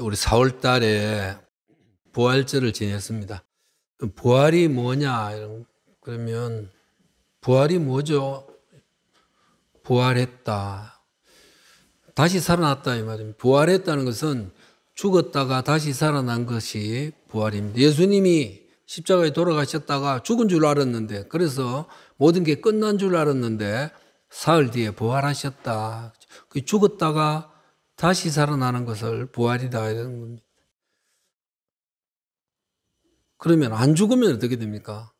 우리 4월 달에 부활절을 지냈습니다. 부활이 뭐냐? 그러면 부활이 뭐죠? 부활했다. 다시 살아났다 이 말입니다. 부활했다는 것은 죽었다가 다시 살아난 것이 부활입니다. 예수님이 십자가에 돌아가셨다가 죽은 줄 알았는데 그래서 모든 게 끝난 줄 알았는데 사흘 뒤에 부활하셨다. 그 죽었다가 다시 살아나는 것을 부활이다 이런 겁니다. 그러면 안 죽으면 어떻게 됩니까?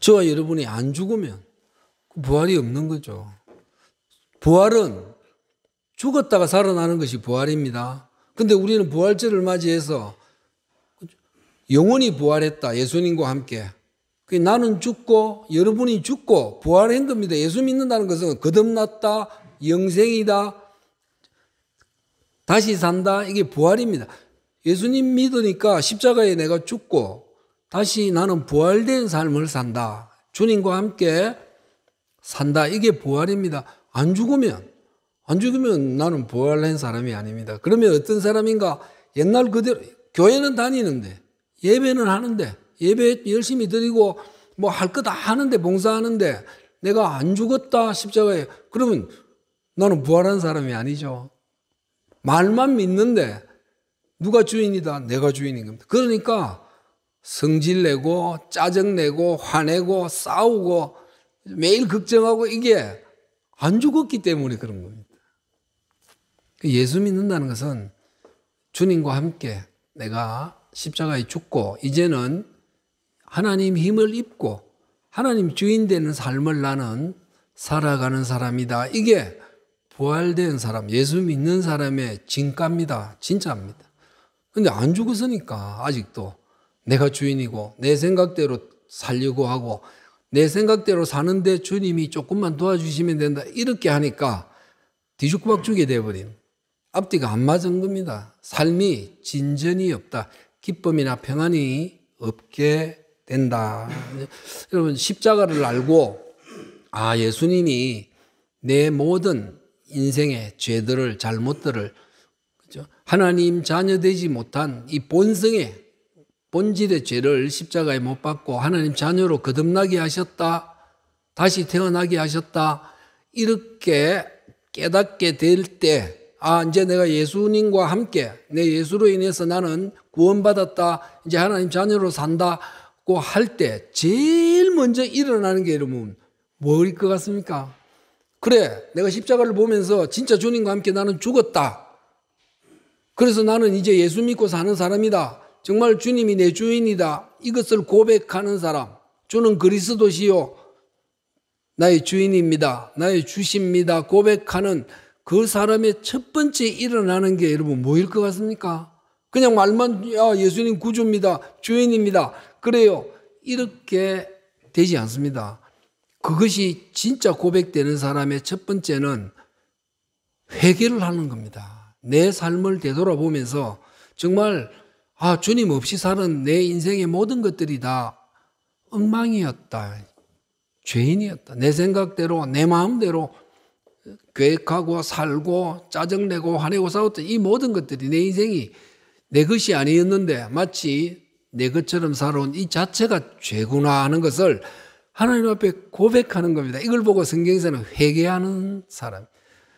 저와 여러분이 안 죽으면 그 부활이 없는 거죠. 부활은 죽었다가 살아나는 것이 부활입니다. 근데 우리는 부활절을 맞이해서 영원히 부활했다. 예수님과 함께. 나는 죽고 여러분이 죽고 부활한 겁니다. 예수 믿는다는 것은 거듭났다, 영생이다, 다시 산다. 이게 부활입니다. 예수님 믿으니까 십자가에 내가 죽고 다시 나는 부활된 삶을 산다. 주님과 함께 산다. 이게 부활입니다. 안 죽으면, 안 죽으면 나는 부활한 사람이 아닙니다. 그러면 어떤 사람인가? 옛날 그대로, 교회는 다니는데, 예배는 하는데, 예배 열심히 드리고, 뭐 할 거 다 하는데, 봉사하는데, 내가 안 죽었다, 십자가에. 그러면 나는 부활한 사람이 아니죠. 말만 믿는데, 누가 주인이다? 내가 주인인 겁니다. 그러니까 성질 내고, 짜증 내고, 화내고, 싸우고, 매일 걱정하고 이게 안 죽었기 때문에 그런 겁니다. 그 예수 믿는다는 것은 주님과 함께 내가 십자가에 죽고 이제는 하나님 힘을 입고 하나님 주인 되는 삶을 나는 살아가는 사람이다. 이게 부활된 사람, 예수 믿는 사람의 진가입니다. 진짜입니다. 근데 안 죽었으니까 아직도 내가 주인이고 내 생각대로 살려고 하고 내 생각대로 사는데 주님이 조금만 도와주시면 된다. 이렇게 하니까 뒤죽박죽이 돼버린 앞뒤가 안 맞은 겁니다. 삶이 진전이 없다. 기쁨이나 평안이 없게 된다. 여러분, 십자가를 알고, 아, 예수님이 내 모든 인생의 죄들을, 잘못들을, 그죠? 하나님 자녀 되지 못한 이 본성의 본질의 죄를 십자가에 못 박고 하나님 자녀로 거듭나게 하셨다. 다시 태어나게 하셨다. 이렇게 깨닫게 될 때, 아, 이제 내가 예수님과 함께 내 예수로 인해서 나는 구원받았다. 이제 하나님 자녀로 산다고 할 때 제일 먼저 일어나는 게 여러분 뭐일 것 같습니까? 그래, 내가 십자가를 보면서 진짜 주님과 함께 나는 죽었다. 그래서 나는 이제 예수 믿고 사는 사람이다. 정말 주님이 내 주인이다. 이것을 고백하는 사람. 주는 그리스도시요. 나의 주인입니다. 나의 주십니다. 고백하는 그 사람의 첫 번째 일어나는 게 여러분 뭐일 것 같습니까? 그냥 말만, 야, 예수님 구주입니다. 주인입니다. 그래요. 이렇게 되지 않습니다. 그것이 진짜 고백되는 사람의 첫 번째는 회개를 하는 겁니다. 내 삶을 되돌아보면서 정말 아, 주님 없이 사는 내 인생의 모든 것들이 다 엉망이었다. 죄인이었다. 내 생각대로, 내 마음대로 계획하고 살고 짜증내고 화내고 싸웠던 이 모든 것들이 내 인생이 내 것이 아니었는데 마치 내 것처럼 살아온 이 자체가 죄구나 하는 것을 하나님 앞에 고백하는 겁니다. 이걸 보고 성경에서는 회개하는 사람.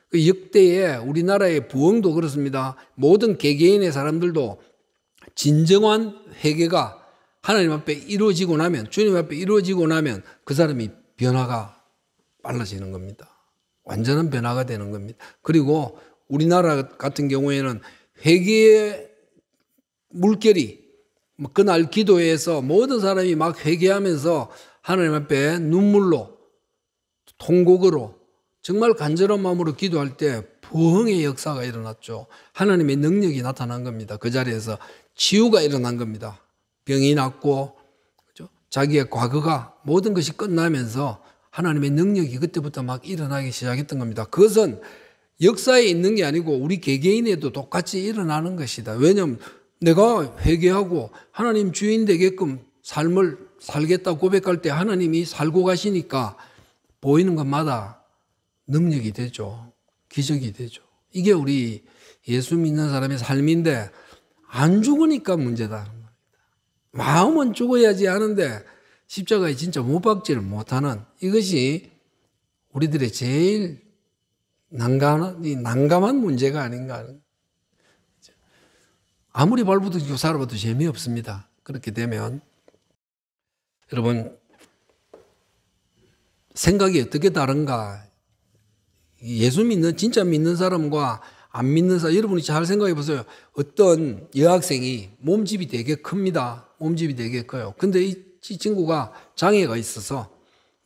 그 역대에 우리나라의 부흥도 그렇습니다. 모든 개개인의 사람들도 진정한 회개가 하나님 앞에 이루어지고 나면 주님 앞에 이루어지고 나면 그 사람이 변화가 빨라지는 겁니다. 완전한 변화가 되는 겁니다. 그리고 우리나라 같은 경우에는 회개의 물결이 뭐 그날 기도에서 모든 사람이 막 회개하면서 하나님 앞에 눈물로 통곡으로 정말 간절한 마음으로 기도할 때 부흥의 역사가 일어났죠. 하나님의 능력이 나타난 겁니다. 그 자리에서 치유가 일어난 겁니다. 병이 낫고 그죠? 자기의 과거가 모든 것이 끝나면서 하나님의 능력이 그때부터 막 일어나기 시작했던 겁니다. 그것은 역사에 있는 게 아니고 우리 개개인에도 똑같이 일어나는 것이다. 왜냐하면 내가 회개하고 하나님 주인 되게끔 삶을 살겠다 고백할 때 하나님이 살고 가시니까 보이는 것마다 능력이 되죠. 기적이 되죠. 이게 우리 예수 믿는 사람의 삶인데 안 죽으니까 문제다. 마음은 죽어야지 하는데 십자가에 진짜 못 박지를 못하는 이것이 우리들의 제일 난감한, 난감한 문제가 아닌가. 아무리 발부둥 살아봐도 재미없습니다. 그렇게 되면 여러분 생각이 어떻게 다른가? 예수 믿는 진짜 믿는 사람과 안 믿는 사람 여러분이 잘 생각해 보세요. 어떤 여학생이 몸집이 되게 큽니다. 몸집이 되게 커요. 근데 이 친구가 장애가 있어서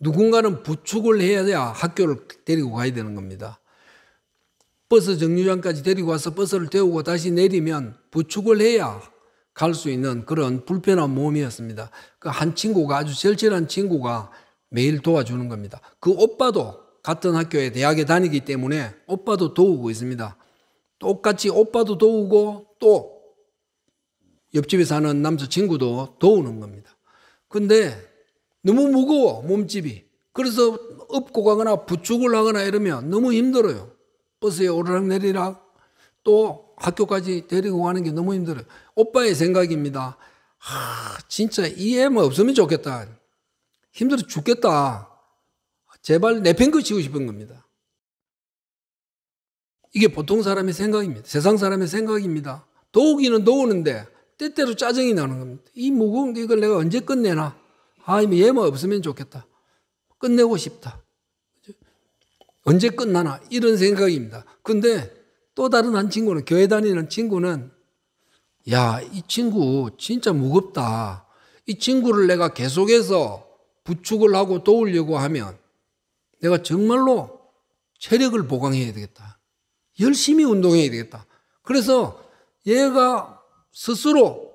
누군가는 부축을 해야 학교를 데리고 가야 되는 겁니다. 버스 정류장까지 데리고 와서 버스를 태우고 다시 내리면 부축을 해야 갈 수 있는 그런 불편한 몸이었습니다. 그 한 친구가 아주 절실한 친구가 매일 도와주는 겁니다. 그 오빠도 같은 학교에 대학에 다니기 때문에 오빠도 도우고 있습니다. 똑같이 오빠도 도우고 또 옆집에 사는 남자친구도 도우는 겁니다. 근데 너무 무거워, 몸집이. 그래서 업고 가거나 부축을 하거나 이러면 너무 힘들어요. 버스에 오르락 내리락 또 학교까지 데리고 가는 게 너무 힘들어요. 오빠의 생각입니다. 하, 진짜 이 애만 없으면 좋겠다. 힘들어 죽겠다. 제발 내팽거 치고 싶은 겁니다. 이게 보통 사람의 생각입니다. 세상 사람의 생각입니다. 도우기는 도우는데 때때로 짜증이 나는 겁니다. 이 무거운 게 이걸 내가 언제 끝내나? 아, 얘만 없으면 좋겠다. 끝내고 싶다. 언제 끝나나? 이런 생각입니다. 근데 또 다른 한 친구는, 교회 다니는 친구는, 야, 이 친구 진짜 무겁다. 이 친구를 내가 계속해서 부축을 하고 도우려고 하면 내가 정말로 체력을 보강해야 되겠다. 열심히 운동해야 되겠다. 그래서 얘가 스스로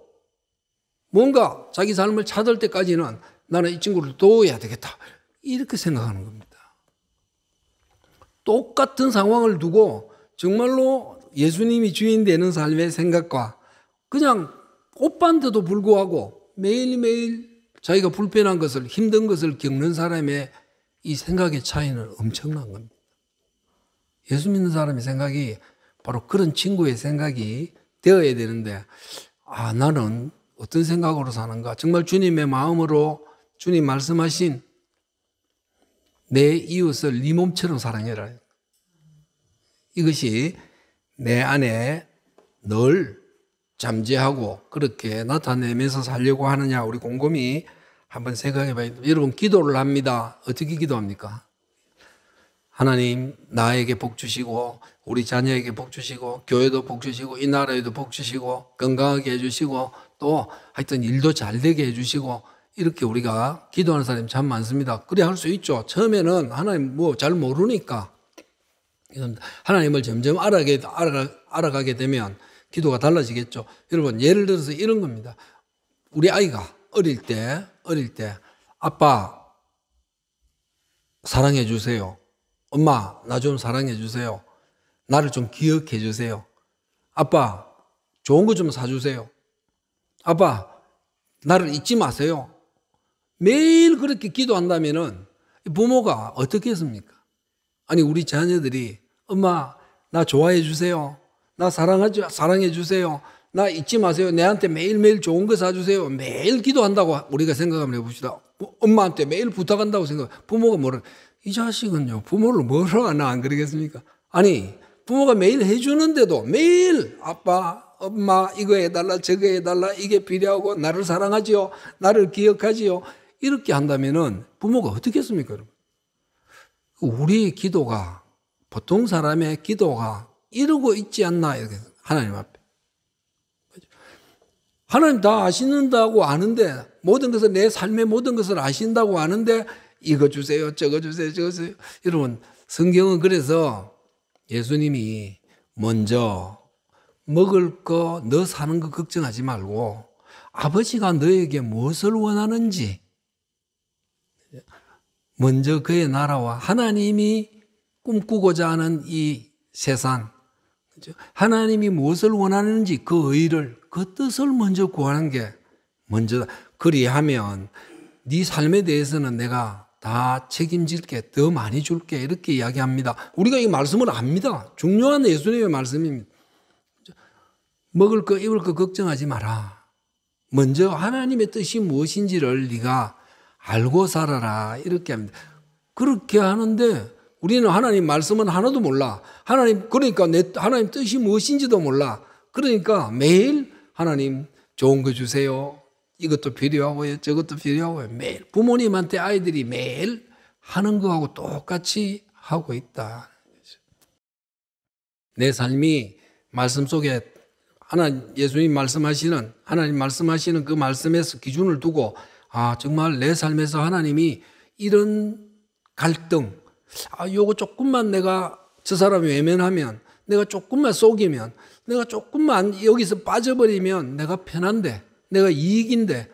뭔가 자기 삶을 찾을 때까지는 나는 이 친구를 도와야 되겠다. 이렇게 생각하는 겁니다. 똑같은 상황을 두고 정말로 예수님이 주인 되는 삶의 생각과 그냥 오빠인데도 불구하고 매일매일 자기가 불편한 것을 힘든 것을 겪는 사람의 이 생각의 차이는 엄청난 겁니다. 예수 믿는 사람의 생각이 바로 그런 친구의 생각이 되어야 되는데 아 나는 어떤 생각으로 사는가 정말 주님의 마음으로 주님 말씀하신 내 이웃을 네 몸처럼 사랑해라. 이것이 내 안에 늘 잠재하고 그렇게 나타내면서 살려고 하느냐 우리 곰곰이 한번 생각해 봐야. 여러분 기도를 합니다. 어떻게 기도합니까? 하나님 나에게 복 주시고 우리 자녀에게 복 주시고 교회도 복 주시고 이 나라에도 복 주시고 건강하게 해 주시고 또 하여튼 일도 잘 되게 해 주시고 이렇게 우리가 기도하는 사람이 참 많습니다. 그래 할 수 있죠. 처음에는 하나님 뭐 잘 모르니까 하나님을 점점 알아가게, 알아, 알아가게 되면 기도가 달라지겠죠. 여러분 예를 들어서 이런 겁니다. 우리 아이가 어릴 때 어릴 때 아빠 사랑해 주세요. 엄마 나 좀 사랑해 주세요. 나를 좀 기억해 주세요. 아빠 좋은 거 좀 사주세요. 아빠 나를 잊지 마세요. 매일 그렇게 기도한다면은 부모가 어떻게 했습니까? 아니, 우리 자녀들이 엄마, 나 좋아해 주세요. 나 사랑하죠, 사랑해 주세요. 나 잊지 마세요. 내한테 매일매일 좋은 거 사주세요. 매일 기도한다고 우리가 생각 한번 해봅시다. 엄마한테 매일 부탁한다고 생각. 부모가 뭐라, 이 자식은요, 부모를 뭐로 하나 안 그러겠습니까? 아니, 부모가 매일 해주는데도 매일 아빠, 엄마, 이거 해달라, 저거 해달라, 이게 필요하고, 나를 사랑하지요, 나를 기억하지요. 이렇게 한다면은 부모가 어떻게 했습니까, 여러분? 우리 기도가 보통 사람의 기도가 이러고 있지 않나 하나님 앞에. 하나님 다 아시는다고 아는데 모든 것을 내 삶의 모든 것을 아신다고 아는데 이거 주세요, 저거 주세요, 저거 주세요. 여러분 성경은 그래서 예수님이 먼저 먹을 거, 너 사는 거 걱정하지 말고 아버지가 너에게 무엇을 원하는지 먼저 그의 나라와 하나님이 꿈꾸고자 하는 이 세상, 하나님이 무엇을 원하는지 그 의를, 그 뜻을 먼저 구하는 게 먼저다. 그리하면 네 삶에 대해서는 내가 다 책임질게, 더 많이 줄게 이렇게 이야기합니다. 우리가 이 말씀을 압니다. 중요한 예수님의 말씀입니다. 먹을 거 입을 거 걱정하지 마라. 먼저 하나님의 뜻이 무엇인지를 네가 알고 살아라 이렇게 합니다. 그렇게 하는데 우리는 하나님 말씀은 하나도 몰라. 하나님 그러니까 내 하나님 뜻이 무엇인지도 몰라. 그러니까 매일 하나님 좋은 거 주세요. 이것도 필요하고요. 저것도 필요하고요. 매일 부모님한테 아이들이 매일 하는 거하고 똑같이 하고 있다. 내 삶이 말씀 속에 하나 예수님 말씀하시는 하나님 말씀하시는 그 말씀에서 기준을 두고 아 정말 내 삶에서 하나님이 이런 갈등 아 요거 조금만 내가 저 사람이 외면하면 내가 조금만 속이면 내가 조금만 여기서 빠져버리면 내가 편한데 내가 이익인데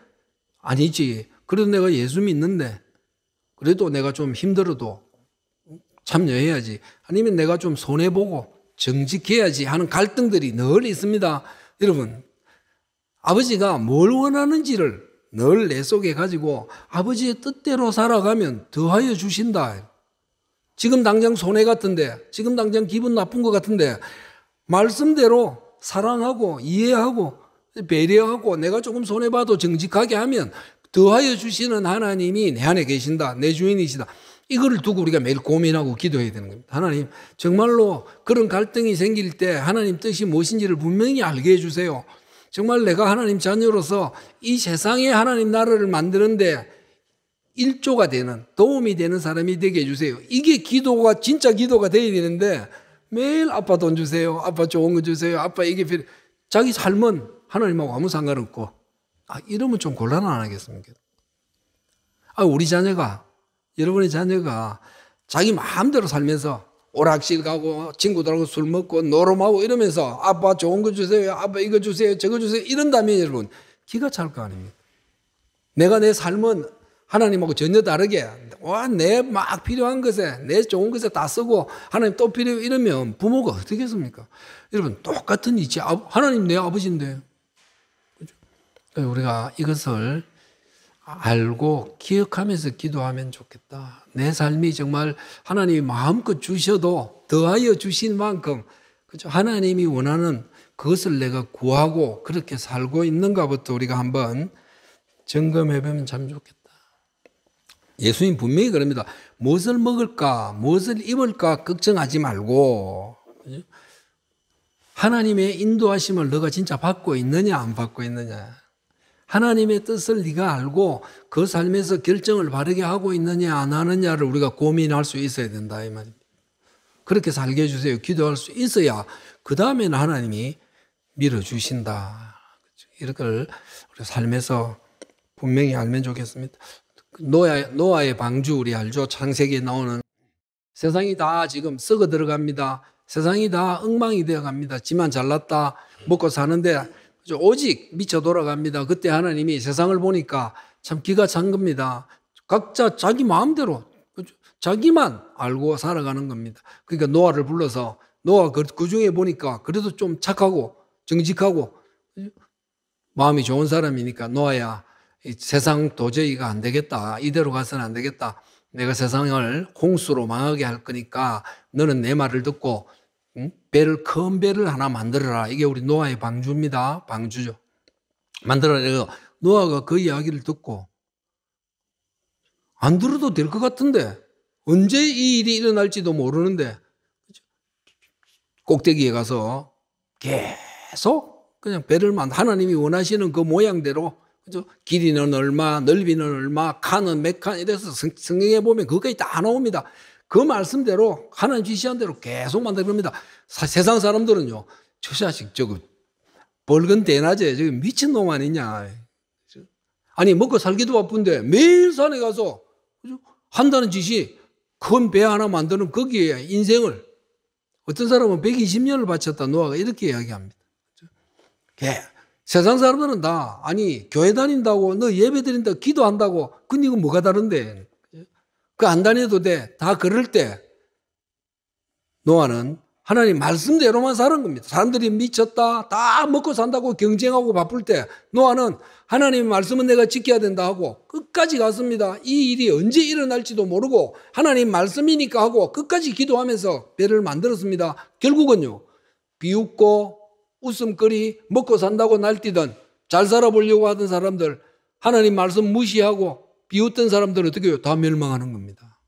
아니지 그래도 내가 예수 믿는데 그래도 내가 좀 힘들어도 참여해야지 아니면 내가 좀 손해보고 정직해야지 하는 갈등들이 늘 있습니다. 여러분, 아버지가 뭘 원하는지를 늘 내 속에 가지고 아버지의 뜻대로 살아가면 더하여 주신다. 지금 당장 손해 같은데, 지금 당장 기분 나쁜 것 같은데, 말씀대로 사랑하고 이해하고 배려하고 내가 조금 손해봐도 정직하게 하면 더하여 주시는 하나님이 내 안에 계신다. 내 주인이시다. 이거를 두고 우리가 매일 고민하고 기도해야 되는 겁니다. 하나님, 정말로 그런 갈등이 생길 때 하나님 뜻이 무엇인지를 분명히 알게 해주세요. 정말 내가 하나님 자녀로서 이 세상에 하나님 나라를 만드는데 일조가 되는, 도움이 되는 사람이 되게 해주세요. 이게 기도가, 진짜 기도가 되어야 되는데 매일 아빠 돈 주세요. 아빠 좋은 거 주세요. 아빠 이게 필요. 자기 삶은 하나님하고 아무 상관없고, 아, 이러면 좀 곤란 안 하겠습니까? 아, 우리 자녀가 여러분의 자녀가 자기 마음대로 살면서 오락실 가고 친구들하고 술 먹고 노름하고 이러면서 아빠 좋은 거 주세요. 아빠 이거 주세요. 저거 주세요. 이런다면 여러분 기가 찰 거 아닙니까? 내가 내 삶은 하나님하고 전혀 다르게 와내 막 필요한 것에 내 좋은 것에 다 쓰고 하나님 또 필요 이러면 부모가 어떻게 했습니까? 여러분 똑같은 이치 하나님 내 아버지인데 우리가 이것을 알고 기억하면서 기도하면 좋겠다. 내 삶이 정말 하나님이 마음껏 주셔도 더하여 주신 만큼 그죠? 하나님이 원하는 그것을 내가 구하고 그렇게 살고 있는가부터 우리가 한번 점검해 보면 참 좋겠다. 예수님 분명히 그럽니다. 무엇을 먹을까, 무엇을 입을까 걱정하지 말고 하나님의 인도하심을 너가 진짜 받고 있느냐 안 받고 있느냐. 하나님의 뜻을 네가 알고 그 삶에서 결정을 바르게 하고 있느냐 안 하느냐를 우리가 고민할 수 있어야 된다 이 말입니다. 그렇게 살게 해주세요. 기도할 수 있어야 그 다음에는 하나님이 밀어주신다. 이렇게 우리 삶에서 분명히 알면 좋겠습니다. 노아, 노아의 방주 우리 알죠? 창세기에 나오는 세상이 다 지금 썩어 들어갑니다. 세상이 다 엉망이 되어 갑니다. 지만 잘났다 먹고 사는데 오직 미쳐 돌아갑니다. 그때 하나님이 세상을 보니까 참 기가 찬 겁니다. 각자 자기 마음대로 자기만 알고 살아가는 겁니다. 그러니까 노아를 불러서 노아 그, 그 중에 보니까 그래도 좀 착하고 정직하고 마음이 좋은 사람이니까 노아야 세상 도저히가 안 되겠다. 이대로 가서는 안 되겠다. 내가 세상을 홍수로 망하게 할 거니까 너는 내 말을 듣고 배를 큰 배를 하나 만들어라. 이게 우리 노아의 방주입니다. 방주죠. 만들어라. 노아가 그 이야기를 듣고 안 들어도 될 것 같은데 언제 이 일이 일어날지도 모르는데 꼭대기에 가서 계속 그냥 배를 만 하나님이 원하시는 그 모양대로 그죠? 길이는 얼마, 넓이는 얼마, 칸은 몇 칸, 이래서 성경에 보면 그것까지 다 나옵니다. 그 말씀대로 하나님 지시한 대로 계속 만들 겁니다. 세상 사람들은요, 저 자식 저거 벌건 대낮에 저기 미친놈 아니냐. 아니 먹고 살기도 바쁜데 매일 산에 가서 한다는 짓이 큰 배 하나 만드는 거기에 인생을 어떤 사람은 120년을 바쳤다 노아가 이렇게 이야기합니다. 세상 사람들은 다 아니 교회 다닌다고 너 예배 드린다 기도한다고 근데 이거 뭐가 다른데 그 안 다녀도 돼. 다 그럴 때 노아는 하나님 말씀대로만 사는 겁니다. 사람들이 미쳤다. 다 먹고 산다고 경쟁하고 바쁠 때 노아는 하나님 말씀은 내가 지켜야 된다 하고 끝까지 갔습니다. 이 일이 언제 일어날지도 모르고 하나님 말씀이니까 하고 끝까지 기도하면서 배를 만들었습니다. 결국은요. 비웃고 웃음거리, 먹고 산다고 날뛰던 잘 살아보려고 하던 사람들, 하나님 말씀 무시하고 비웃던 사람들 어떻게 해요? 다 멸망하는 겁니다.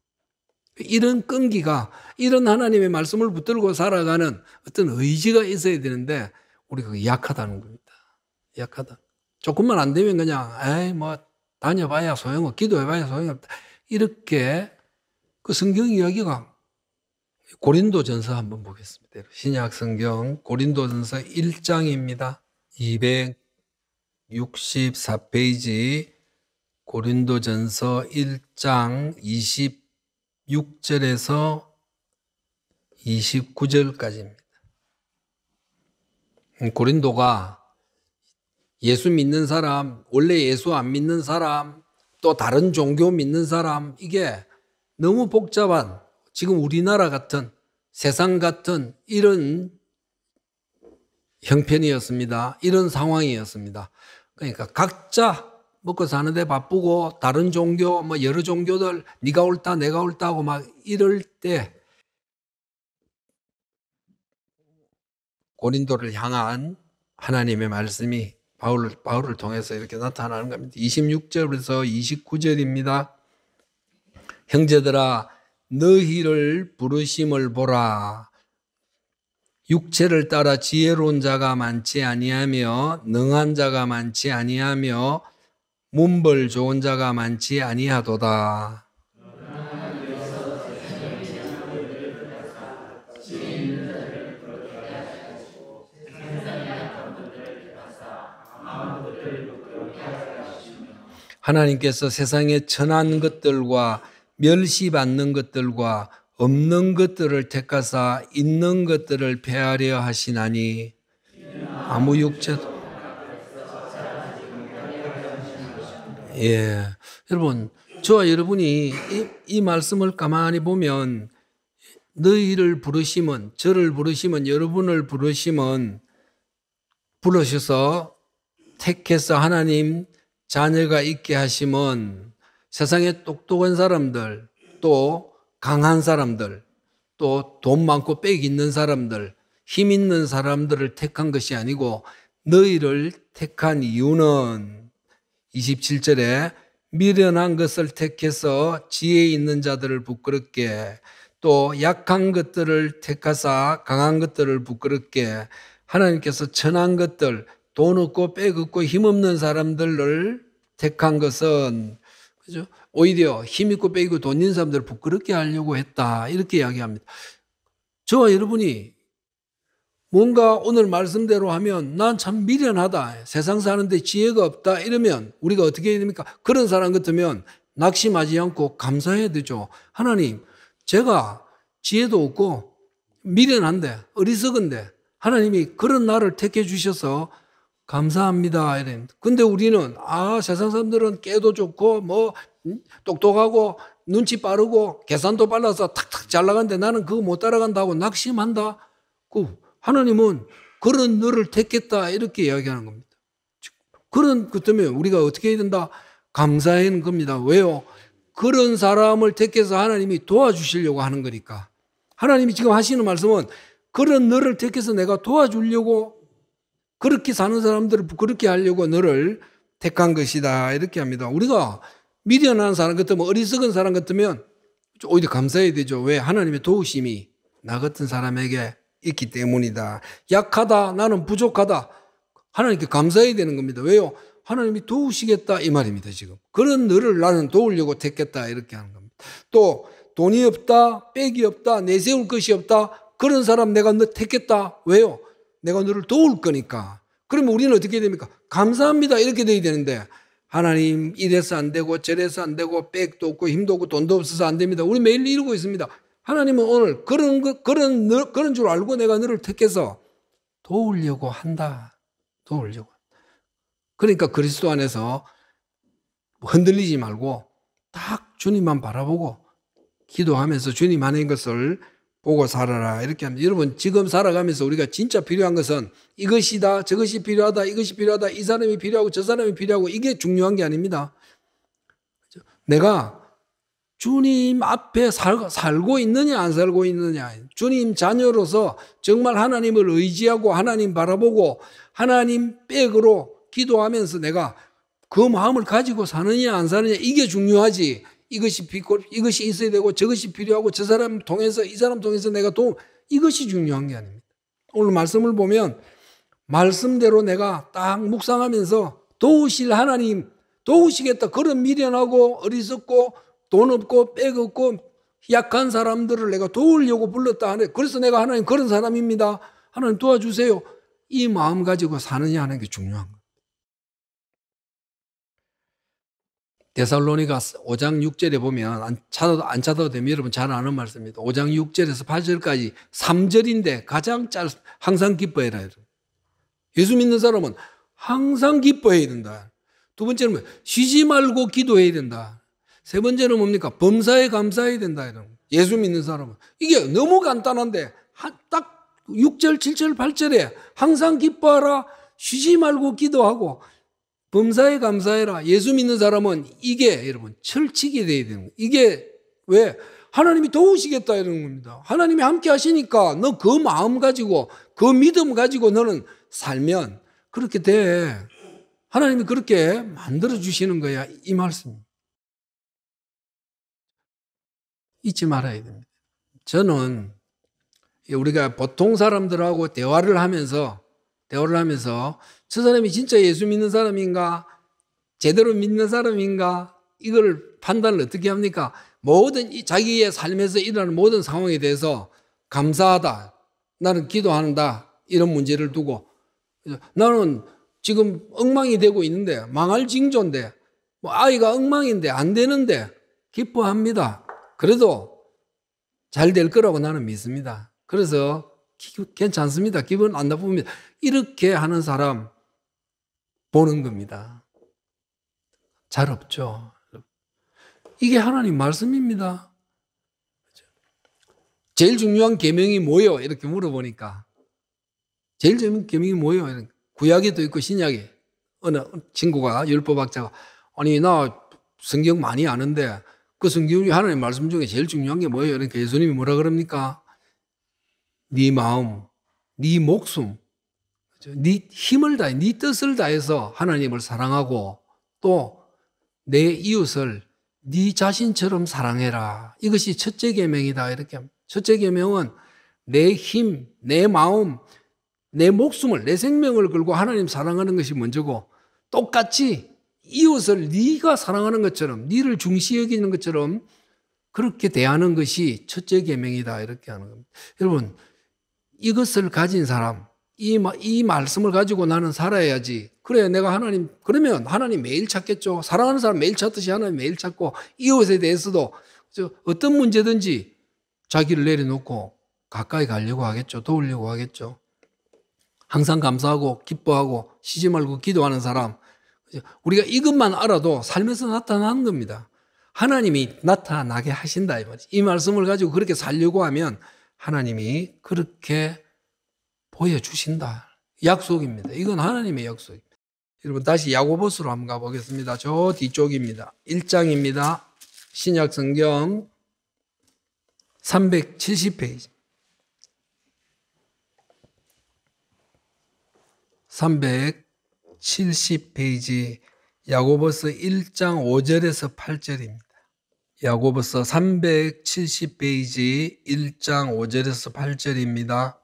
이런 끈기가, 이런 하나님의 말씀을 붙들고 살아가는 어떤 의지가 있어야 되는데, 우리가 약하다는 겁니다. 약하다. 조금만 안 되면 그냥, 에이, 뭐, 다녀봐야 소용없, 기도해봐야 소용없다. 이렇게 그 성경 이야기가 고린도 전서 한번 보겠습니다. 신약 성경 고린도 전서 1장입니다. 264페이지 고린도 전서 1장 26절에서 29절까지입니다. 고린도가 예수 믿는 사람, 원래 예수 안 믿는 사람, 또 다른 종교 믿는 사람, 이게 너무 복잡한 지금 우리나라 같은 세상 같은 이런 형편이었습니다. 이런 상황이었습니다. 그러니까 각자 먹고 사는데 바쁘고 다른 종교 뭐 여러 종교들 네가 옳다 내가 옳다 하고 막 이럴 때 고린도를 향한 하나님의 말씀이 바울을, 바울을 통해서 이렇게 나타나는 겁니다. 26절에서 29절입니다. 형제들아 너희를 부르심을 보라. 육체를 따라 지혜로운 자가 많지 아니하며 능한 자가 많지 아니하며 문벌 좋은 자가 많지 아니하도다. 하나님께서 세상에 천한 것들과 멸시받는 것들과 없는 것들을 택하사 있는 것들을 폐하려 하시나니 아무 육체도 예. 여러분 저와 여러분이 이, 이 말씀을 가만히 보면 너희를 부르시면 저를 부르시면 여러분을 부르시면 부르셔서 택해서 하나님 자녀가 있게 하시면 세상에 똑똑한 사람들, 또 강한 사람들, 또 돈 많고 빽 있는 사람들, 힘 있는 사람들을 택한 것이 아니고 너희를 택한 이유는 27절에 미련한 것을 택해서 지혜 있는 자들을 부끄럽게 또 약한 것들을 택하사 강한 것들을 부끄럽게 하나님께서 천한 것들 돈 없고 빽 없고 힘없는 사람들을 택한 것은 그죠? 오히려 힘 있고 빽 있고 돈 있는 사람들을 부끄럽게 하려고 했다. 이렇게 이야기합니다. 저와 여러분이 뭔가 오늘 말씀대로 하면 난 참 미련하다. 세상 사는데 지혜가 없다. 이러면 우리가 어떻게 해야 됩니까? 그런 사람 같으면 낙심하지 않고 감사해야 되죠. 하나님, 제가 지혜도 없고 미련한데 어리석은데 하나님이 그런 나를 택해 주셔서 감사합니다. 이래. 근데 우리는 아 세상 사람들은 깨도 좋고 뭐 음, 똑똑하고 눈치 빠르고 계산도 빨라서 탁탁 잘 나가는데 나는 그거 못 따라간다고 낙심한다. 그 하나님은 그런 너를 택했다 이렇게 이야기하는 겁니다. 그런 그 때문에 우리가 어떻게 해야 된다? 감사하는 겁니다. 왜요? 그런 사람을 택해서 하나님이 도와주시려고 하는 거니까. 하나님이 지금 하시는 말씀은 그런 너를 택해서 내가 도와주려고 그렇게 사는 사람들을 그렇게 하려고 너를 택한 것이다. 이렇게 합니다. 우리가 미련한 사람 같으면 어리석은 사람 같으면 오히려 감사해야 되죠. 왜? 하나님의 도우심이 나 같은 사람에게 있기 때문이다. 약하다. 나는 부족하다. 하나님께 감사해야 되는 겁니다. 왜요? 하나님이 도우시겠다. 이 말입니다. 지금. 그런 너를 나는 도우려고 택했다. 이렇게 하는 겁니다. 또 돈이 없다. 빽이 없다. 내세울 것이 없다. 그런 사람 내가 너 택했다. 왜요? 내가 너를 도울 거니까. 그러면 우리는 어떻게 됩니까? 감사합니다. 이렇게 돼야 되는데 하나님 이래서 안 되고 저래서 안 되고 빽도 없고 힘도 없고 돈도 없어서 안 됩니다. 우리 매일 이러고 있습니다. 하나님은 오늘 그런 거, 그런 그런 줄 알고 내가 너를 택해서 도우려고 한다. 도우려고. 그러니까 그리스도 안에서 흔들리지 말고 딱 주님만 바라보고 기도하면서 주님 하는 것을 보고 살아라. 이렇게 합니다. 여러분, 지금 살아가면서 우리가 진짜 필요한 것은 이것이다, 저것이 필요하다, 이것이 필요하다, 이 사람이 필요하고 저 사람이 필요하고 이게 중요한 게 아닙니다. 내가 주님 앞에 살, 살고 있느냐 안 살고 있느냐 주님 자녀로서 정말 하나님을 의지하고 하나님 바라보고 하나님 백으로 기도하면서 내가 그 마음을 가지고 사느냐 안 사느냐 이게 중요하지 이것이 비고 이것이 있어야 되고 저것이 필요하고 저 사람 통해서 이 사람 통해서 내가 도움 이것이 중요한 게 아닙니다. 오늘 말씀을 보면 말씀대로 내가 딱 묵상하면서 도우실 하나님 도우시겠다 그런 미련하고 어리석고 돈 없고 빽 없고 약한 사람들을 내가 도우려고 불렀다 하네. 그래서 내가 하나님 그런 사람입니다. 하나님 도와주세요. 이 마음 가지고 사느냐 하는 게 중요한 거예요. 데살로니가 5장 6절에 보면 안 찾아도, 안 찾아도 되면 여러분 잘 아는 말씀입니다. 5장 6절에서 8절까지 3절인데 가장 짧, 항상 기뻐해라. 예수 믿는 사람은 항상 기뻐해야 된다. 두 번째는 쉬지 말고 기도해야 된다. 세 번째는 뭡니까? 범사에 감사해야 된다. 이런 예수 믿는 사람은. 이게 너무 간단한데 딱 6절, 7절, 8절에 항상 기뻐하라. 쉬지 말고 기도하고 범사에 감사해라. 예수 믿는 사람은 이게 여러분 철칙이 돼야 되는 거예요. 이게 왜? 하나님이 도우시겠다 이런 겁니다. 하나님이 함께 하시니까 너 그 마음 가지고 그 믿음 가지고 너는 살면 그렇게 돼. 하나님이 그렇게 만들어 주시는 거야. 이 말씀. 잊지 말아야 됩니다. 저는 우리가 보통 사람들하고 대화를 하면서 대화를 하면서 저 사람이 진짜 예수 믿는 사람인가? 제대로 믿는 사람인가? 이걸 판단을 어떻게 합니까? 모든 자기의 삶에서 일어나는 모든 상황에 대해서 감사하다. 나는 기도한다. 이런 문제를 두고 나는 지금 엉망이 되고 있는데 망할 징조인데 뭐 아이가 엉망인데 안 되는데 기뻐합니다. 그래도 잘 될 거라고 나는 믿습니다. 그래서 괜찮습니다. 기분 안 나쁩니다. 이렇게 하는 사람 보는 겁니다. 잘 없죠. 이게 하나님 말씀입니다. 제일 중요한 계명이 뭐요? 이렇게 물어보니까 제일 중요한 계명이 뭐요? 구약에도 있고 신약에 어느 친구가 율법학자가 아니 나 성경 많이 아는데 그 성경 중 하나님 말씀 중에 제일 중요한 게 뭐예요? 그러니까 예수님이 뭐라 그럽니까? 네 마음, 네 목숨, 네 힘을 다해, 네 뜻을 다해서 하나님을 사랑하고 또 내 이웃을 네 자신처럼 사랑해라. 이것이 첫째 계명이다. 이렇게 첫째 계명은 내 힘, 내 마음, 내 목숨을, 내 생명을 걸고 하나님 사랑하는 것이 먼저고 똑같이 이웃을 네가 사랑하는 것처럼, 네를 중시 여기는 것처럼 그렇게 대하는 것이 첫째 계명이다. 이렇게 하는 겁니다. 여러분, 이것을 가진 사람, 이, 이 말씀을 가지고 나는 살아야지. 그래, 내가 하나님, 그러면 하나님 매일 찾겠죠. 사랑하는 사람 매일 찾듯이 하나님 매일 찾고, 이웃에 대해서도 어떤 문제든지 자기를 내려놓고 가까이 가려고 하겠죠. 도우려고 하겠죠. 항상 감사하고 기뻐하고 쉬지 말고 기도하는 사람. 우리가 이것만 알아도 삶에서 나타나는 겁니다. 하나님이 나타나게 하신다 이 말씀을 가지고 그렇게 살려고 하면 하나님이 그렇게 보여주신다. 약속입니다. 이건 하나님의 약속입니다. 여러분 다시 야고보스로 한번 가보겠습니다. 저 뒤쪽입니다. 1장입니다. 신약 성경 370페이지. 370페이지 야고보서 1장 5절에서 8절입니다. 야고보서 370페이지 1장 5절에서 8절입니다.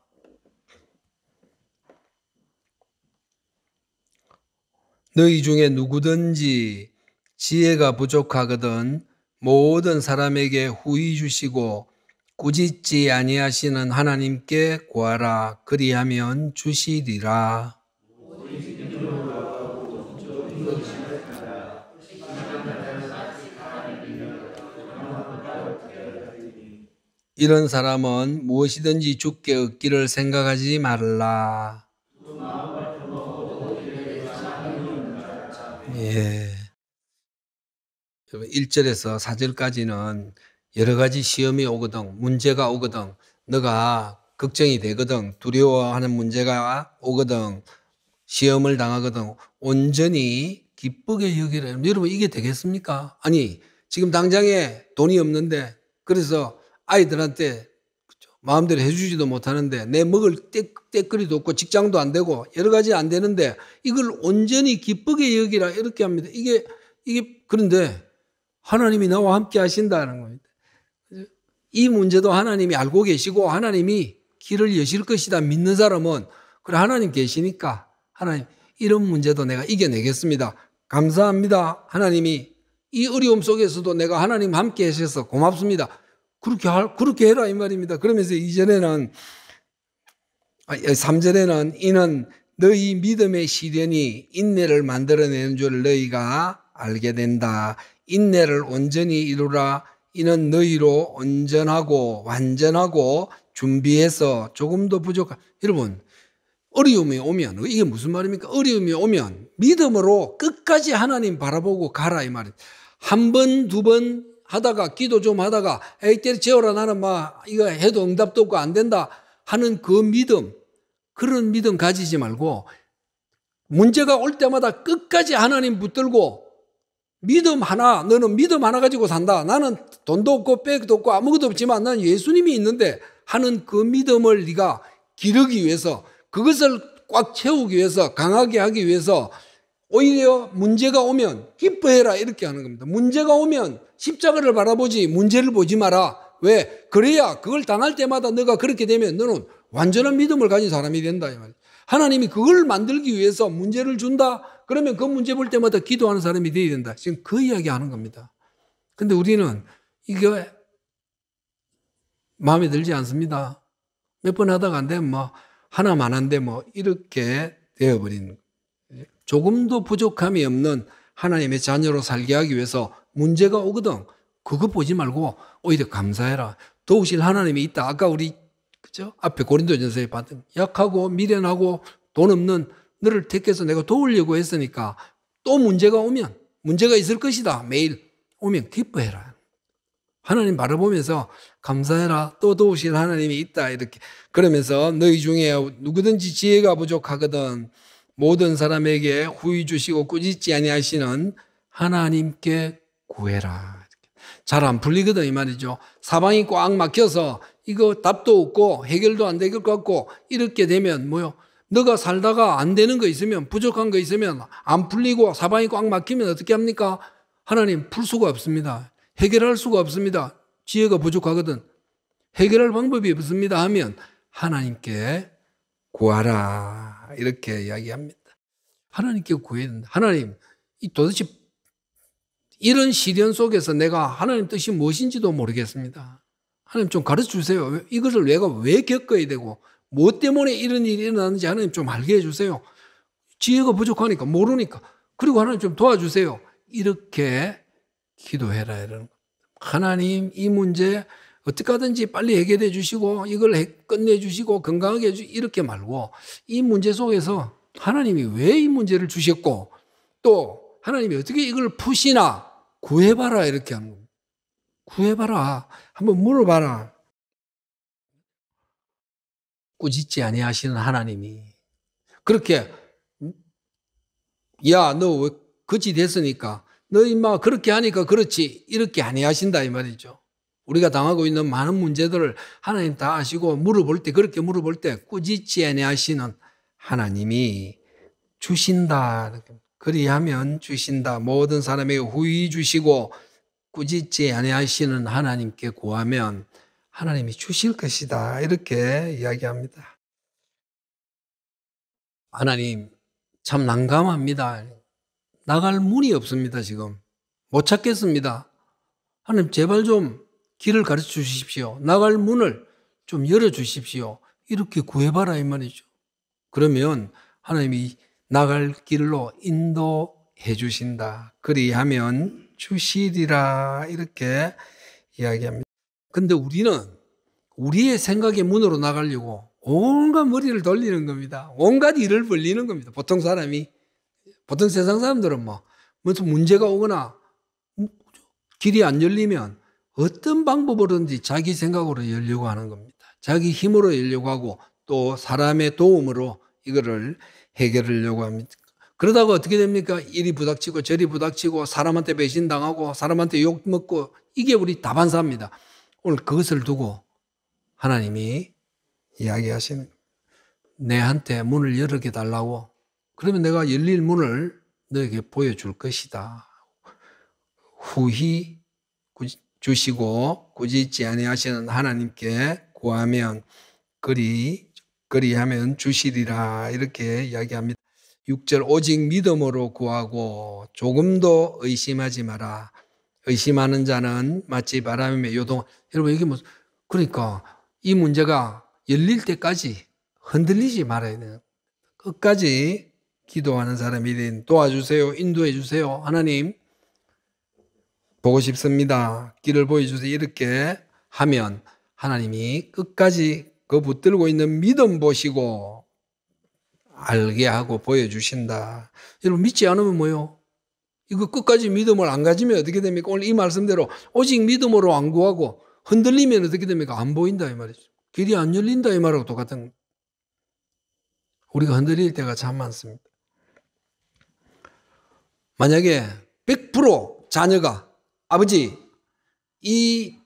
너희 중에 누구든지 지혜가 부족하거든 모든 사람에게 후히 주시고 꾸짖지 아니하시는 하나님께 구하라 그리하면 주시리라. 이런 사람은 무엇이든지 죽게 얻기를 생각하지 말라. 예. 1절에서 4절까지는 여러 가지 시험이 오거든, 문제가 오거든, 너가 걱정이 되거든, 두려워하는 문제가 오거든, 시험을 당하거든, 온전히 기쁘게 여기라. 여러분, 이게 되겠습니까? 아니, 지금 당장에 돈이 없는데 그래서 아이들한테 마음대로 해주지도 못하는데 내 먹을 떼거리도 없고 직장도 안 되고 여러 가지 안 되는데 이걸 온전히 기쁘게 여기라 이렇게 합니다. 이게 이게 그런데 하나님이 나와 함께 하신다는 겁니다. 이 문제도 하나님이 알고 계시고 하나님이 길을 여실 것이다 믿는 사람은 그래 하나님 계시니까 하나님 이런 문제도 내가 이겨내겠습니다. 감사합니다. 하나님이 이 어려움 속에서도 내가 하나님 함께 하셔서 고맙습니다. 그렇게 할, 그렇게 해라 이 말입니다. 그러면서 이전에는 3절에는 아, 이는 너희 믿음의 시련이 인내를 만들어내는 줄 너희가 알게 된다. 인내를 온전히 이루라. 이는 너희로 온전하고 완전하고 준비해서 조금도 부족한 여러분 어려움이 오면 이게 무슨 말입니까? 어려움이 오면 믿음으로 끝까지 하나님 바라보고 가라 이 말이에요. 한 번, 두 번 하다가 기도 좀 하다가 에이 때려 재워라 나는 막 이거 해도 응답도 없고 안 된다 하는 그 믿음 그런 믿음 가지지 말고 문제가 올 때마다 끝까지 하나님 붙들고 믿음 하나 너는 믿음 하나 가지고 산다. 나는 돈도 없고 백도 없고 아무것도 없지만 나는 예수님이 있는데 하는 그 믿음을 네가 기르기 위해서 그것을 꽉 채우기 위해서 강하게 하기 위해서 오히려 문제가 오면 기뻐해라 이렇게 하는 겁니다. 문제가 오면 십자가를 바라보지 문제를 보지 마라. 왜? 그래야 그걸 당할 때마다 너가 그렇게 되면 너는 완전한 믿음을 가진 사람이 된다. 하나님이 그걸 만들기 위해서 문제를 준다? 그러면 그 문제 볼 때마다 기도하는 사람이 되어야 된다. 지금 그 이야기 하는 겁니다. 근데 우리는 이게 마음에 들지 않습니다. 몇 번 하다가 안 되면 뭐 하나만 한데 뭐 이렇게 되어버리는 조금도 부족함이 없는 하나님의 자녀로 살게 하기 위해서 문제가 오거든. 그거 보지 말고 오히려 감사해라. 도우실 하나님이 있다. 아까 우리 그죠? 앞에 고린도전서에 봤던 약하고 미련하고 돈 없는 너를 택해서 내가 도우려고 했으니까 또 문제가 오면 문제가 있을 것이다. 매일 오면 기뻐해라. 하나님 바라보면서 감사해라. 또 도우실 하나님이 있다. 이렇게 그러면서 너희 중에 누구든지 지혜가 부족하거든 모든 사람에게 후히 주시고 꾸짖지 아니하시는 하나님께 구해라. 잘 안 풀리거든 이 말이죠. 사방이 꽉 막혀서 이거 답도 없고 해결도 안 될 것 같고 이렇게 되면 뭐요? 너가 살다가 안 되는 거 있으면 부족한 거 있으면 안 풀리고 사방이 꽉 막히면 어떻게 합니까? 하나님 풀 수가 없습니다. 해결할 수가 없습니다. 지혜가 부족하거든. 해결할 방법이 없습니다 하면 하나님께 구하라. 이렇게 이야기합니다. 하나님께 구해야 된다. 하나님, 이 도대체 이런 시련 속에서 내가 하나님 뜻이 무엇인지도 모르겠습니다. 하나님 좀 가르쳐 주세요. 이것을 내가 왜 겪어야 되고, 뭐 때문에 이런 일이 일어나는지 하나님 좀 알게 해주세요. 지혜가 부족하니까, 모르니까. 그리고 하나님 좀 도와주세요. 이렇게 기도해라. 이런 하나님, 이 문제 어떻게 하든지 빨리 해결해 주시고, 이걸 끝내 주시고, 건강하게 해주시고, 이렇게 말고, 이 문제 속에서 하나님이 왜 이 문제를 주셨고, 또 하나님이 어떻게 이걸 푸시나, 구해봐라 이렇게 하는 겁니다. 구해봐라. 한번 물어봐라. 꾸짖지 아니하시는 하나님이 그렇게 야너왜 거지 됐으니까 너 임마 그렇게 하니까 그렇지 이렇게 아니하신다 이 말이죠. 우리가 당하고 있는 많은 문제들을 하나님 다 아시고 물어볼 때 그렇게 물어볼 때 꾸짖지 아니하시는 하나님이 주신다. 그리하면 주신다. 모든 사람에게 후히 주시고 꾸짖지 아니하시는 하나님께 구하면 하나님이 주실 것이다. 이렇게 이야기합니다. 하나님 참 난감합니다. 나갈 문이 없습니다, 지금. 못 찾겠습니다. 하나님 제발 좀 길을 가르쳐 주십시오. 나갈 문을 좀 열어 주십시오. 이렇게 구해봐라 이 말이죠. 그러면 하나님이 나갈 길로 인도해 주신다. 그리하면 주시리라. 이렇게 이야기합니다. 근데 우리는 우리의 생각의 문으로 나가려고 온갖 머리를 돌리는 겁니다. 온갖 일을 벌리는 겁니다. 보통 사람이. 보통 세상 사람들은 뭐, 무슨 문제가 오거나 길이 안 열리면 어떤 방법으로든지 자기 생각으로 열려고 하는 겁니다. 자기 힘으로 열려고 하고 또 사람의 도움으로 이거를 해결하려고 합니다. 그러다가 어떻게 됩니까? 이리 부닥치고 저리 부닥치고 사람한테 배신당하고 사람한테 욕 먹고 이게 우리 다반사입니다. 오늘 그것을 두고 하나님이 이야기하시는 내한테 문을 열게 달라고 그러면 내가 열릴 문을 너에게 보여줄 것이다. 후히 주시고 꾸짖지 아니하시는 하나님께 구하면 그리 그리하면 주시리라 이렇게 이야기합니다. 6절 오직 믿음으로 구하고 조금도 의심하지 마라. 의심하는 자는 마치 바람에 요동. 여러분 이게 뭐 그러니까 이 문제가 열릴 때까지 흔들리지 말아야 돼요. 끝까지 기도하는 사람이 된 도와주세요. 인도해 주세요. 하나님 보고 싶습니다. 길을 보여주세요. 이렇게 하면 하나님이 끝까지 그 붙들고 있는 믿음 보시고 알게 하고 보여주신다. 여러분 믿지 않으면 뭐요? 이거 끝까지 믿음을 안 가지면 어떻게 됩니까? 오늘 이 말씀대로 오직 믿음으로 안 구하고 흔들리면 어떻게 됩니까? 안 보인다 이 말이죠. 길이 안 열린다 이 말하고 똑같은 우리가 흔들릴 때가 참 많습니다. 만약에 100% 자녀가 아버지 이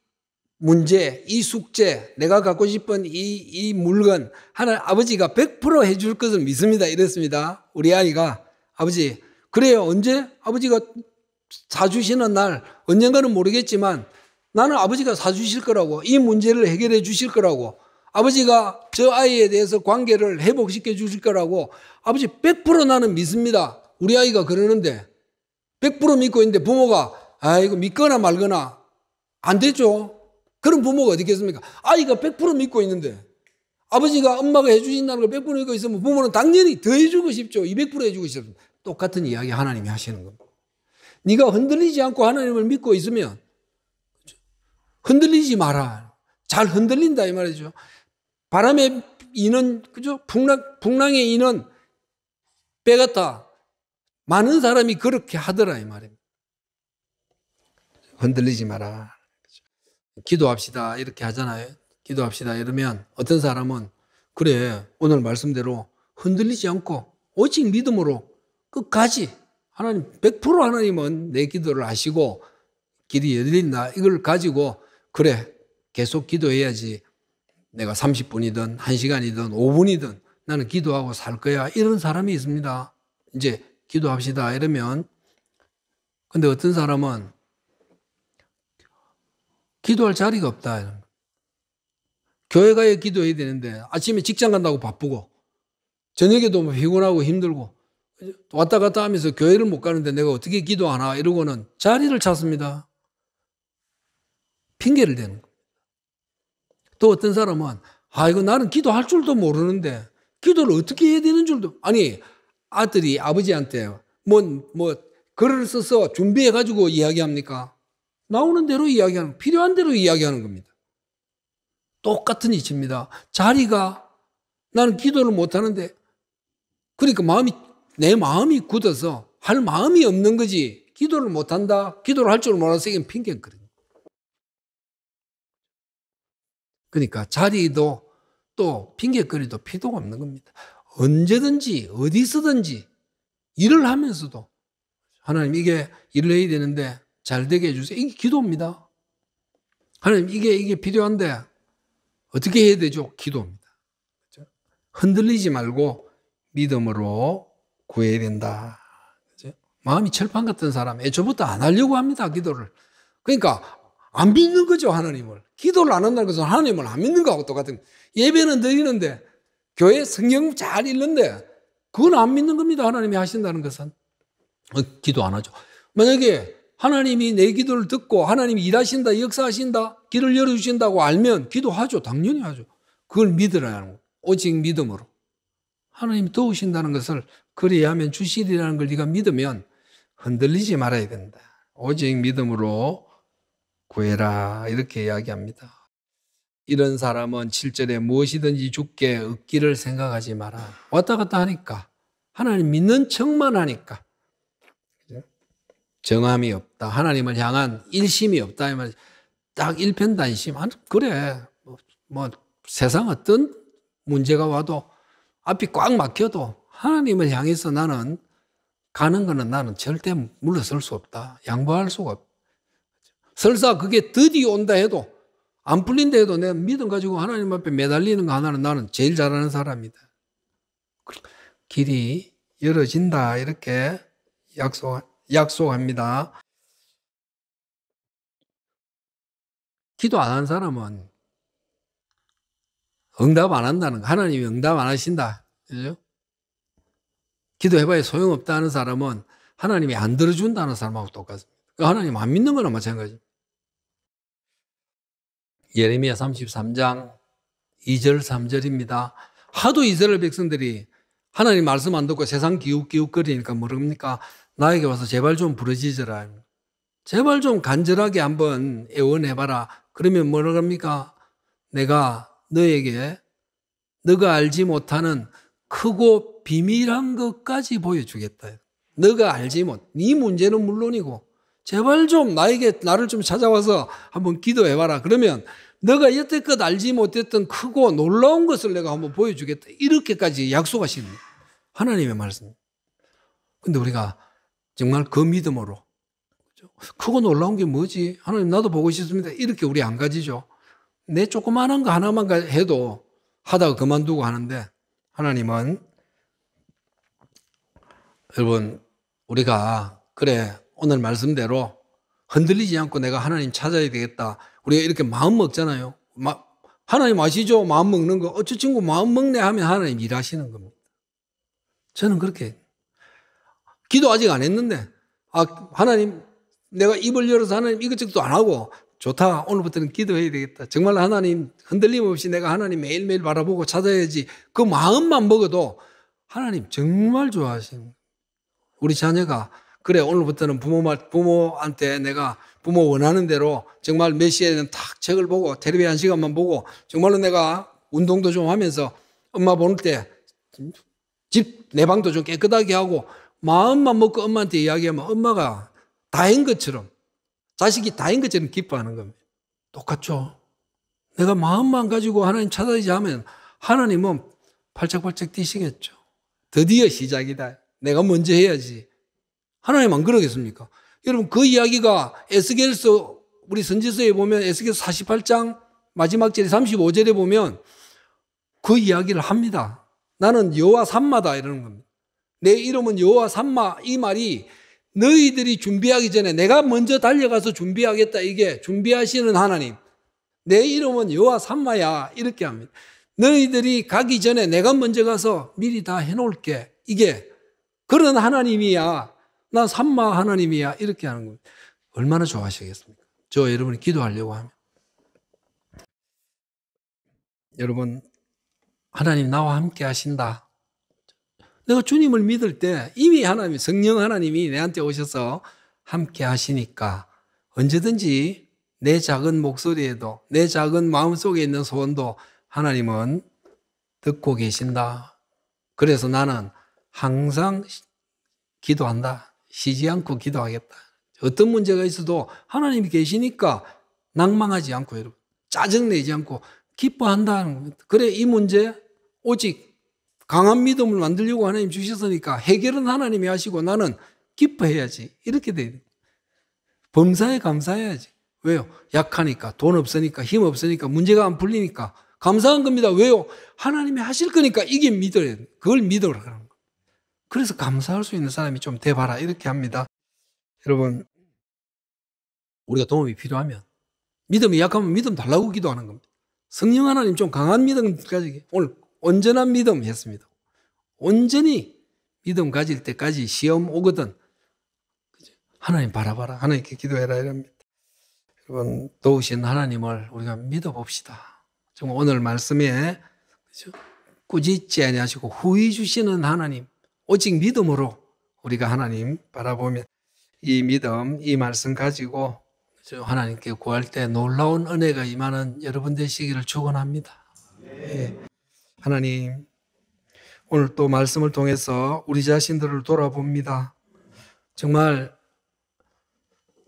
문제, 이 숙제, 내가 갖고 싶은 이, 이 물건, 하나 아버지가 100% 해줄 것을 믿습니다. 이랬습니다. 우리 아이가, 아버지, 그래요. 언제? 아버지가 사주시는 날, 언젠가는 모르겠지만, 나는 아버지가 사주실 거라고, 이 문제를 해결해 주실 거라고, 아버지가 저 아이에 대해서 관계를 회복시켜 주실 거라고, 아버지 100% 나는 믿습니다. 우리 아이가 그러는데, 100% 믿고 있는데 부모가, 아이고, 믿거나 말거나, 안 되죠. 그런 부모가 어디 있겠습니까? 아이가 100% 믿고 있는데 아버지가 엄마가 해주신다는 걸 100% 믿고 있으면 부모는 당연히 더 해주고 싶죠. 200% 해주고 싶습니다. 똑같은 이야기 하나님이 하시는 겁니다. 네가 흔들리지 않고 하나님을 믿고 있으면 흔들리지 마라. 잘 흔들린다 이 말이죠. 바람의 이는 그죠? 풍랑 풍랑의 배 같다. 많은 사람이 그렇게 하더라 이 말입니다. 흔들리지 마라. 기도합시다. 이렇게 하잖아요. 기도합시다. 이러면 어떤 사람은 그래. 오늘 말씀대로 흔들리지 않고 오직 믿음으로 끝까지 하나님 100% 하나님은 내 기도를 하시고 길이 열린다. 이걸 가지고 그래. 계속 기도해야지. 내가 30분이든 1시간이든 5분이든 나는 기도하고 살 거야. 이런 사람이 있습니다. 이제 기도합시다. 이러면 근데 어떤 사람은 기도할 자리가 없다. 교회 가야 기도해야 되는데 아침에 직장 간다고 바쁘고 저녁에도 뭐 피곤하고 힘들고 왔다 갔다 하면서 교회를 못 가는데 내가 어떻게 기도하나 이러고는 자리를 찾습니다. 핑계를 대는 겁니다. 또 어떤 사람은 아 이거 나는 기도할 줄도 모르는데 기도를 어떻게 해야 되는 줄도 아니 아들이 아버지한테 뭐뭐 뭐 글을 써서 준비해 가지고 이야기합니까? 나오는 대로 이야기하는, 필요한 대로 이야기하는 겁니다. 똑같은 이치입니다. 자리가 나는 기도를 못하는데, 그러니까 마음이, 내 마음이 굳어서 할 마음이 없는 거지. 기도를 못한다, 기도를 할 줄 몰라서 이게 핑계거든요. 그러니까 자리도 또 핑계거리도 필요가 없는 겁니다. 언제든지 어디서든지 일을 하면서도 하나님 이게 일을 해야 되는데 잘 되게 해주세요. 이게 기도입니다. 하나님, 이게, 이게 필요한데, 어떻게 해야 되죠? 기도입니다. 그렇죠? 흔들리지 말고 믿음으로 구해야 된다. 그렇죠? 마음이 철판 같은 사람, 애초부터 안 하려고 합니다, 기도를. 그러니까, 안 믿는 거죠, 하나님을. 기도를 안 한다는 것은 하나님을 안 믿는 거하고 똑같은, 예배는 드리는데, 교회 성경 잘 읽는데, 그건 안 믿는 겁니다, 하나님이 하신다는 것은. 어, 기도 안 하죠. 만약에 하나님이 내 기도를 듣고 하나님이 일하신다, 역사하신다, 길을 열어주신다고 알면 기도하죠. 당연히 하죠. 그걸 믿으라 하는 거. 오직 믿음으로. 하나님이 도우신다는 것을 그래야 하면 주시리라는 걸 네가 믿으면 흔들리지 말아야 된다. 오직 믿음으로 구해라. 이렇게 이야기합니다. 이런 사람은 7절에 무엇이든지 죽게 얻기를 생각하지 마라. 왔다 갔다 하니까. 하나님 믿는 척만 하니까. 정함이 없다. 하나님을 향한 일심이 없다. 딱 일편단심. 그래. 뭐, 뭐, 세상 어떤 문제가 와도 앞이 꽉 막혀도 하나님을 향해서 나는 가는 거는 나는 절대 물러설 수 없다. 양보할 수가 없다. 설사 그게 드디어 온다 해도 안 풀린다 해도 내가 믿음 가지고 하나님 앞에 매달리는 거 하나는 나는 제일 잘하는 사람이다. 길이 열어진다. 이렇게 약속, 약속합니다. 기도 안 한 사람은 응답 안 한다는 거. 하나님이 응답 안 하신다. 그죠? 기도해봐야 소용없다 하는 사람은 하나님이 안 들어준다는 사람하고 똑같습니다. 그 하나님 안 믿는 거나 마찬가지. 예레미야 33장 2절 3절입니다. 하도 이스라엘 백성들이 하나님 말씀 안 듣고 세상 기웃기웃거리니까 모릅니까? 나에게 와서 제발 좀 부르짖어라. 제발 좀 간절하게 한번 애원해봐라. 그러면 뭐라 합니까? 내가 너에게 너가 알지 못하는 크고 비밀한 것까지 보여주겠다. 너가 알지 못, 네 문제는 물론이고, 제발 좀 나에게 나를 좀 찾아와서 한번 기도해봐라. 그러면 너가 여태껏 알지 못했던 크고 놀라운 것을 내가 한번 보여주겠다. 이렇게까지 약속하시는 하나님의 말씀. 근데 우리가 정말 그 믿음으로 크고 놀라운 게 뭐지? 하나님 나도 보고 싶습니다. 이렇게 우리 안 가지죠. 내 조그마한 거 하나만 해도 하다가 그만두고 하는데 하나님은 여러분 우리가 그래 오늘 말씀대로 흔들리지 않고 내가 하나님 찾아야 되겠다. 우리가 이렇게 마음 먹잖아요. 마, 하나님 아시죠? 마음 먹는 거. 어저 친구 마음 먹네 하면 하나님 일하시는 겁니다. 저는 그렇게 기도 아직 안 했는데 아 하나님 내가 입을 열어서 하나님 이것저것 안 하고 좋다. 오늘부터는 기도해야 되겠다. 정말 하나님 흔들림 없이 내가 하나님 매일매일 바라보고 찾아야지. 그 마음만 먹어도 하나님 정말 좋아하시는 우리 자녀가 그래 오늘부터는 부모 말 부모한테 내가 부모 원하는 대로 정말 몇 시에는 탁 책을 보고 텔레비 한 시간만 보고 정말로 내가 운동도 좀 하면서 엄마 보는 때 집 내 방도 좀 깨끗하게 하고 마음만 먹고 엄마한테 이야기하면 엄마가 다인 것처럼 자식이 다인 것처럼 기뻐하는 겁니다. 똑같죠. 내가 마음만 가지고 하나님 찾아야지 하면 하나님은 팔짝팔짝 뛰시겠죠. 드디어 시작이다. 내가 먼저 해야지. 하나님 안 그러겠습니까? 여러분 그 이야기가 에스겔서 우리 선지서에 보면 에스겔 48장 마지막 절에 35절에 보면 그 이야기를 합니다. 나는 여호와 삼마다 이러는 겁니다. 내 이름은 여호와 삼마 이 말이 너희들이 준비하기 전에 내가 먼저 달려가서 준비하겠다 이게 준비하시는 하나님. 내 이름은 여호와 삼마야 이렇게 합니다. 너희들이 가기 전에 내가 먼저 가서 미리 다 해놓을게. 이게 그런 하나님이야. 나 삼마 하나님이야. 이렇게 하는 겁니다. 얼마나 좋아하시겠습니까? 저 여러분이 기도하려고 하면. 여러분, 하나님 나와 함께 하신다. 내가 주님을 믿을 때 이미 하나님, 성령 하나님이 내한테 오셔서 함께 하시니까 언제든지 내 작은 목소리에도 내 작은 마음 속에 있는 소원도 하나님은 듣고 계신다. 그래서 나는 항상 기도한다. 쉬지 않고 기도하겠다. 어떤 문제가 있어도 하나님이 계시니까 낭망하지 않고 여러분 짜증내지 않고 기뻐한다는 겁니다. 그래 이 문제 오직 강한 믿음을 만들려고 하나님 주셨으니까 해결은 하나님이 하시고 나는 기뻐해야지. 이렇게 돼야 돼. 범사에 감사해야지. 왜요? 약하니까, 돈 없으니까, 힘 없으니까, 문제가 안 풀리니까. 감사한 겁니다. 왜요? 하나님이 하실 거니까 이게 믿어야 돼. 그걸 믿으라 그러는 거 그래서 감사할 수 있는 사람이 좀 돼봐라. 이렇게 합니다. 여러분, 우리가 도움이 필요하면, 믿음이 약하면 믿음 달라고 기도하는 겁니다. 성령 하나님 좀 강한 믿음 가지게. 오늘 온전한 믿음 했습니다. 온전히 믿음 가질 때까지 시험 오거든. 하나님 바라봐라. 하나님께 기도해라. 이럽니다. 여러분, 도우신 하나님을 우리가 믿어봅시다. 정말 오늘 말씀에 그죠? 꾸짖지 아니하시고 후히 주시는 하나님, 오직 믿음으로 우리가 하나님 바라보면 이 믿음, 이 말씀 가지고 하나님께 구할 때 놀라운 은혜가 임하는 여러분 되시기를 축원합니다. 네. 하나님, 오늘 또 말씀을 통해서 우리 자신들을 돌아봅니다. 정말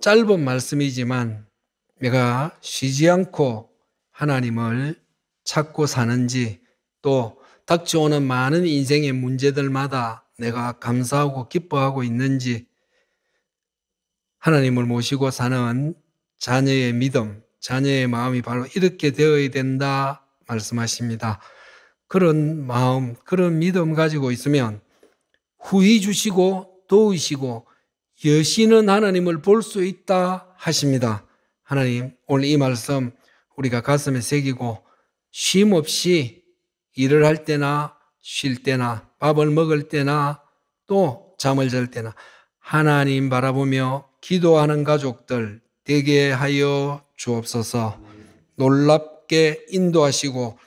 짧은 말씀이지만 내가 쉬지 않고 하나님을 찾고 사는지 또 닥쳐오는 많은 인생의 문제들마다 내가 감사하고 기뻐하고 있는지 하나님을 모시고 사는 자녀의 믿음, 자녀의 마음이 바로 이렇게 되어야 된다 말씀하십니다. 그런 마음, 그런 믿음 가지고 있으면 후히 주시고 도우시고 여시는 하나님을 볼 수 있다 하십니다. 하나님, 오늘 이 말씀 우리가 가슴에 새기고 쉼 없이 일을 할 때나 쉴 때나 밥을 먹을 때나 또 잠을 잘 때나 하나님 바라보며 기도하는 가족들 되게 하여 주옵소서 놀랍게 인도하시고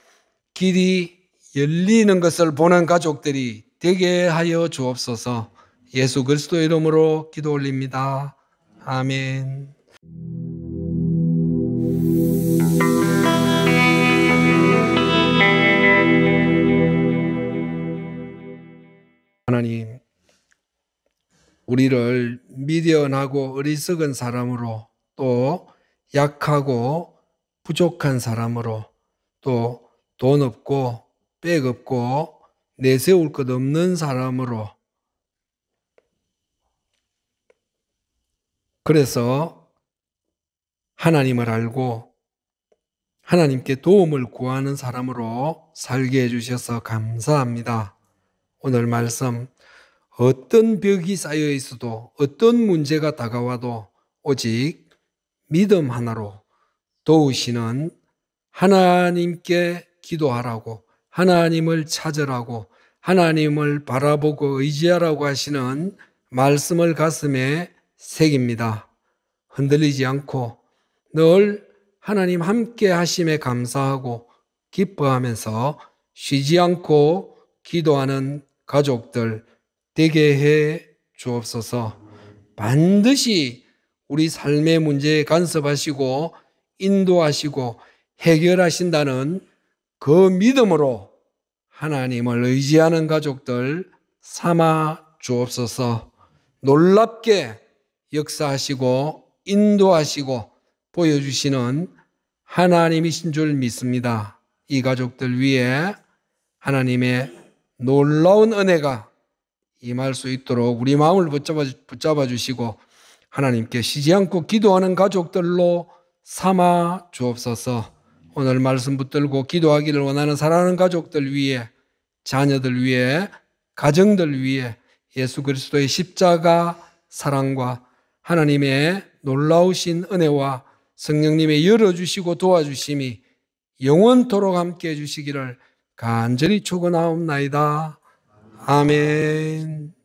길이 열리는 것을 보는 가족들이 되게 하여 주옵소서 예수 그리스도 이름으로 기도 올립니다. 아멘. 하나님, 우리를 미련하고 어리석은 사람으로 또 약하고 부족한 사람으로 또 돈 없고 빽 없고 내세울 것 없는 사람으로 그래서 하나님을 알고 하나님께 도움을 구하는 사람으로 살게 해주셔서 감사합니다. 오늘 말씀 어떤 벽이 쌓여 있어도 어떤 문제가 다가와도 오직 믿음 하나로 도우시는 하나님께 기도하라고 하나님을 찾으라고 하나님을 바라보고 의지하라고 하시는 말씀을 가슴에 새깁니다. 흔들리지 않고 늘 하나님 함께 하심에 감사하고 기뻐하면서 쉬지 않고 기도하는 가족들 되게 해 주옵소서. 반드시 우리 삶의 문제에 간섭하시고 인도하시고 해결하신다는 그 믿음으로 하나님을 의지하는 가족들 삼아 주옵소서. 놀랍게 역사하시고 인도하시고 보여주시는 하나님이신 줄 믿습니다. 이 가족들 위해 하나님의 놀라운 은혜가 임할 수 있도록 우리 마음을 붙잡아, 붙잡아 주시고 하나님께 쉬지 않고 기도하는 가족들로 삼아 주옵소서 오늘 말씀 붙들고 기도하기를 원하는 사랑하는 가족들 위해 자녀들 위해 가정들 위해 예수 그리스도의 십자가 사랑과 하나님의 놀라우신 은혜와 성령님의 열어주시고 도와주심이 영원토록 함께 해주시기를 간절히 축원하옵나이다. 아멘.